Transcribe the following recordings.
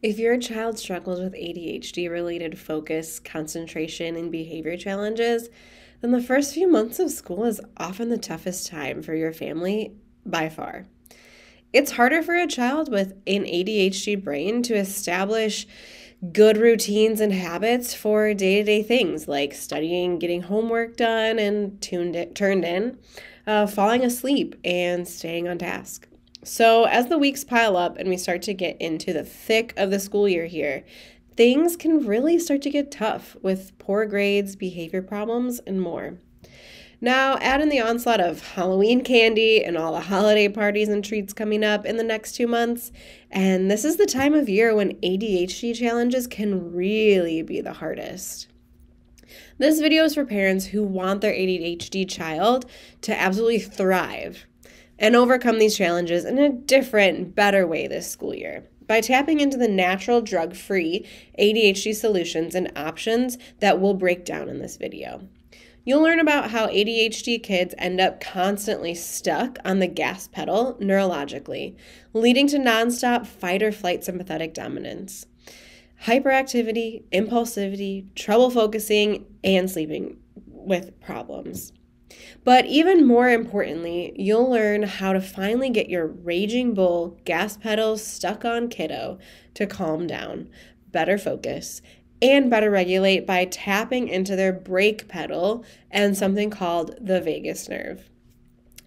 If your child struggles with ADHD related focus, concentration, and behavior challenges, then the first few months of school is often the toughest time for your family by far. It's harder for a child with an ADHD brain to establish good routines and habits for day to day things like studying, getting homework done and tuned it, turned in, uh, falling asleep, and staying on task. So, as the weeks pile up and we start to get into the thick of the school year here, things can really start to get tough with poor grades, behavior problems, and more. Now, add in the onslaught of Halloween candy and all the holiday parties and treats coming up in the next two months, and this is the time of year when ADHD challenges can really be the hardest. This video is for parents who want their ADHD child to absolutely thrive and overcome these challenges in a different, better way this school year by tapping into the natural drug free ADHD solutions and options that we'll break down in this video. You'll learn about how ADHD kids end up constantly stuck on the gas pedal neurologically, leading to nonstop fight or flight sympathetic dominance, hyperactivity, impulsivity, trouble focusing, and sleeping with problems. But even more importantly, you'll learn how to finally get your raging bull gas pedal stuck on kiddo to calm down, better focus, and better regulate by tapping into their brake pedal and something called the vagus nerve.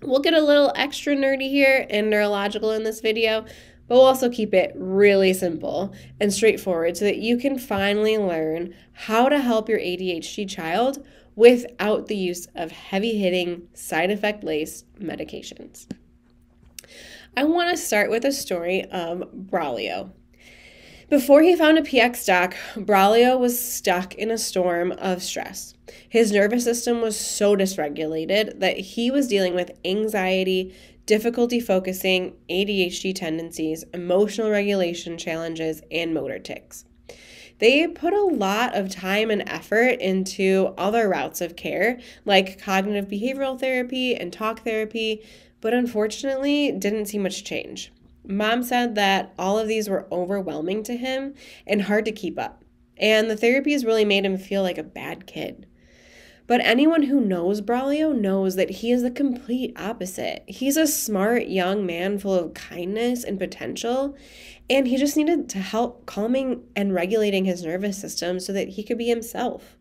We'll get a little extra nerdy here and neurological in this video, but we'll also keep it really simple and straightforward so that you can finally learn how to help your ADHD child without the use of heavy hitting, side effect laced medications. I want to start with a story of Braulio. Before he found a PX doc, Braulio was stuck in a storm of stress. His nervous system was so dysregulated that he was dealing with anxiety, difficulty focusing, ADHD tendencies, emotional regulation challenges, and motor tics. They put a lot of time and effort into other routes of care, like cognitive behavioral therapy and talk therapy, but unfortunately didn't see much change. Mom said that all of these were overwhelming to him and hard to keep up. And the therapies really made him feel like a bad kid. But anyone who knows Braulio knows that he is the complete opposite. He's a smart young man full of kindness and potential, and he just needed to help calming and regulating his nervous system so that he could be himself.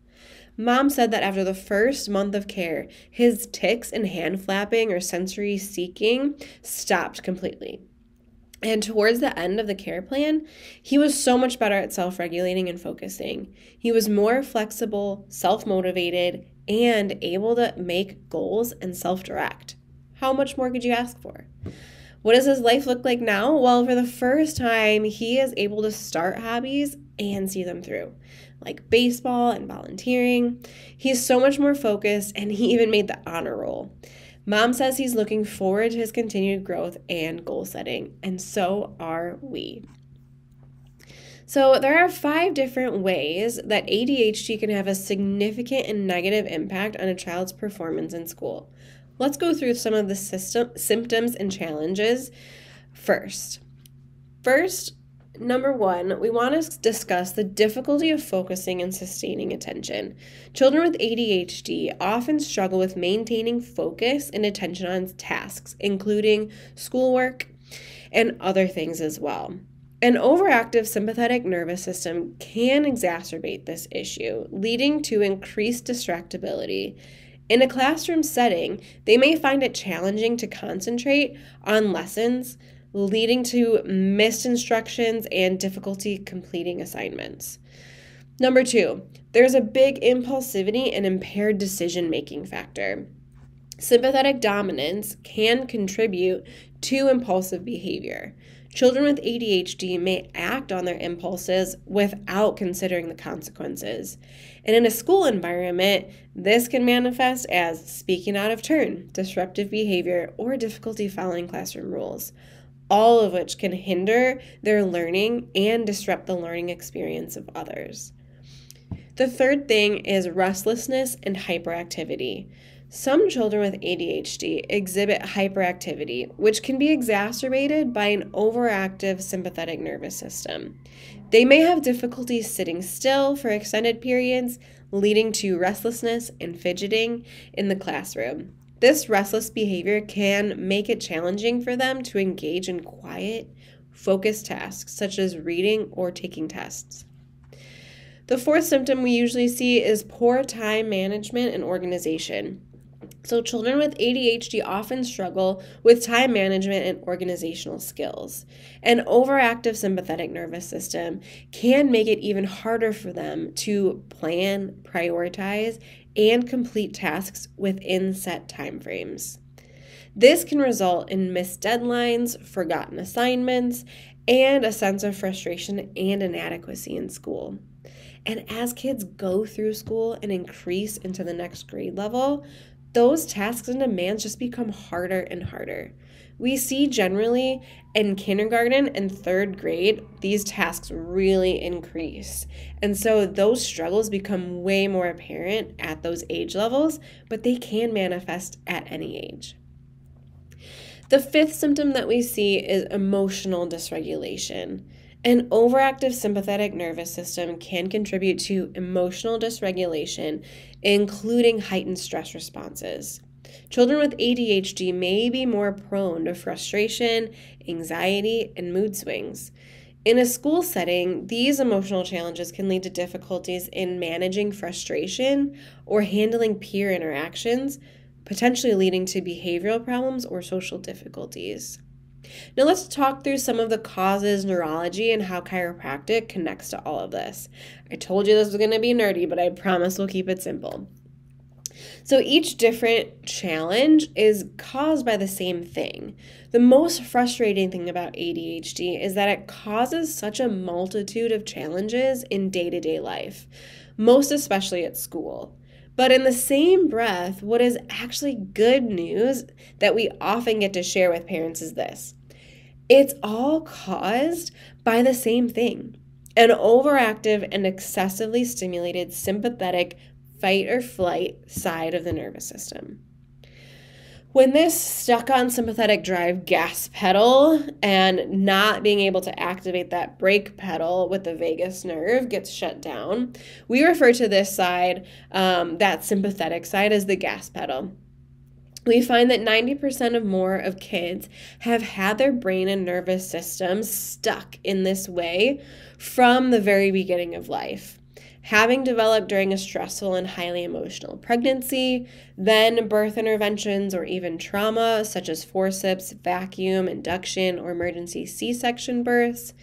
Mom said that after the first month of care, his tics and hand flapping or sensory seeking stopped completely. And towards the end of the care plan, he was so much better at self regulating and focusing. He was more flexible, self motivated, and able to make goals and self direct. How much more could you ask for? What does his life look like now? Well, for the first time, he is able to start hobbies and see them through, like baseball and volunteering. He's so much more focused, and he even made the honor roll. Mom says he's looking forward to his continued growth and goal setting, and so are we. So, there are five different ways that ADHD can have a significant and negative impact on a child's performance in school. Let's go through some of the system, symptoms and challenges first. First, Number one, we want to discuss the difficulty of focusing and sustaining attention. Children with ADHD often struggle with maintaining focus and attention on tasks, including schoolwork and other things as well. An overactive sympathetic nervous system can exacerbate this issue, leading to increased distractibility. In a classroom setting, they may find it challenging to concentrate on lessons leading to missed instructions and difficulty completing assignments. Number two, there's a big impulsivity and impaired decision making factor. Sympathetic dominance can contribute to impulsive behavior. Children with ADHD may act on their impulses without considering the consequences. And in a school environment, this can manifest as speaking out of turn, disruptive behavior, or difficulty following classroom rules all of which can hinder their learning and disrupt the learning experience of others. The third thing is restlessness and hyperactivity. Some children with ADHD exhibit hyperactivity, which can be exacerbated by an overactive sympathetic nervous system. They may have difficulty sitting still for extended periods, leading to restlessness and fidgeting in the classroom. This restless behavior can make it challenging for them to engage in quiet, focused tasks such as reading or taking tests. The fourth symptom we usually see is poor time management and organization. So, children with ADHD often struggle with time management and organizational skills. An overactive sympathetic nervous system can make it even harder for them to plan, prioritize, and complete tasks within set timeframes. This can result in missed deadlines, forgotten assignments, and a sense of frustration and inadequacy in school. And as kids go through school and increase into the next grade level, those tasks and demands just become harder and harder. We see generally in kindergarten and third grade, these tasks really increase. And so those struggles become way more apparent at those age levels, but they can manifest at any age. The fifth symptom that we see is emotional dysregulation. An overactive sympathetic nervous system can contribute to emotional dysregulation, including heightened stress responses. Children with ADHD may be more prone to frustration, anxiety, and mood swings. In a school setting, these emotional challenges can lead to difficulties in managing frustration or handling peer interactions, potentially leading to behavioral problems or social difficulties. Now, let's talk through some of the causes, neurology, and how chiropractic connects to all of this. I told you this was going to be nerdy, but I promise we'll keep it simple. So, each different challenge is caused by the same thing. The most frustrating thing about ADHD is that it causes such a multitude of challenges in day to day life, most especially at school. But in the same breath, what is actually good news that we often get to share with parents is this it's all caused by the same thing an overactive and excessively stimulated sympathetic fight or flight side of the nervous system. When this stuck on sympathetic drive gas pedal and not being able to activate that brake pedal with the vagus nerve gets shut down, we refer to this side, um, that sympathetic side, as the gas pedal. We find that 90% of more of kids have had their brain and nervous system stuck in this way from the very beginning of life having developed during a stressful and highly emotional pregnancy, then birth interventions or even trauma such as forceps, vacuum, induction, or emergency C section births,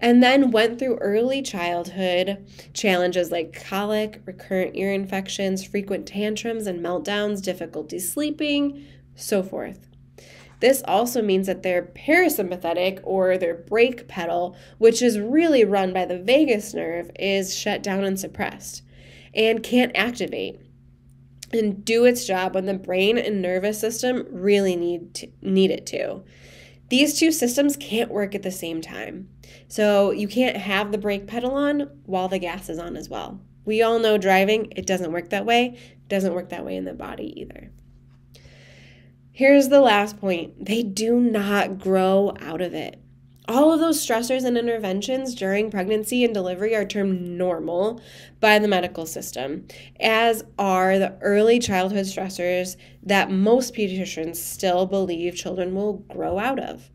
and then went through early childhood challenges like colic, recurrent ear infections, frequent tantrums and meltdowns, difficulty sleeping, so forth. This also means that their parasympathetic or their brake pedal, which is really run by the vagus nerve, is shut down and suppressed and can't activate and do its job when the brain and nervous system really need to, need it to. These two systems can't work at the same time. So you can't have the brake pedal on while the gas is on as well. We all know driving, it doesn't work that way. It doesn't work that way in the body either. Here's the last point they do not grow out of it. All of those stressors and interventions during pregnancy and delivery are termed normal by the medical system, as are the early childhood stressors that most pediatricians still believe children will grow out of.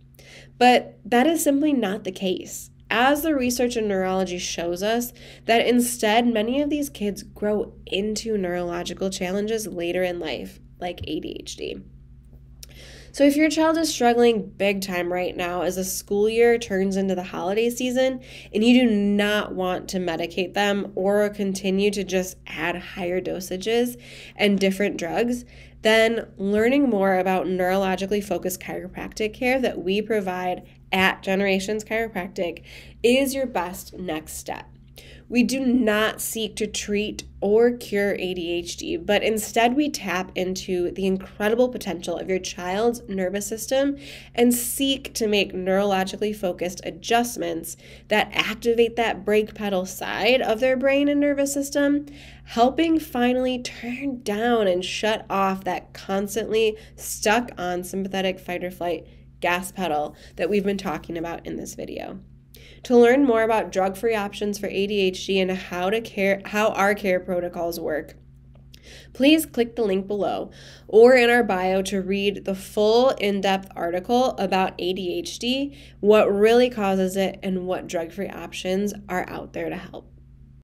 But that is simply not the case. As the research in neurology shows us, that instead, many of these kids grow into neurological challenges later in life, like ADHD. So, if your child is struggling big time right now as the school year turns into the holiday season and you do not want to medicate them or continue to just add higher dosages and different drugs, then learning more about neurologically focused chiropractic care that we provide at Generations Chiropractic is your best next step. We do not seek to treat or cure ADHD, but instead we tap into the incredible potential of your child's nervous system and seek to make neurologically focused adjustments that activate that brake pedal side of their brain and nervous system, helping finally turn down and shut off that constantly stuck on sympathetic fight or flight gas pedal that we've been talking about in this video. To learn more about drug-free options for ADHD and how to care how our care protocols work, please click the link below or in our bio to read the full in-depth article about ADHD, what really causes it and what drug-free options are out there to help.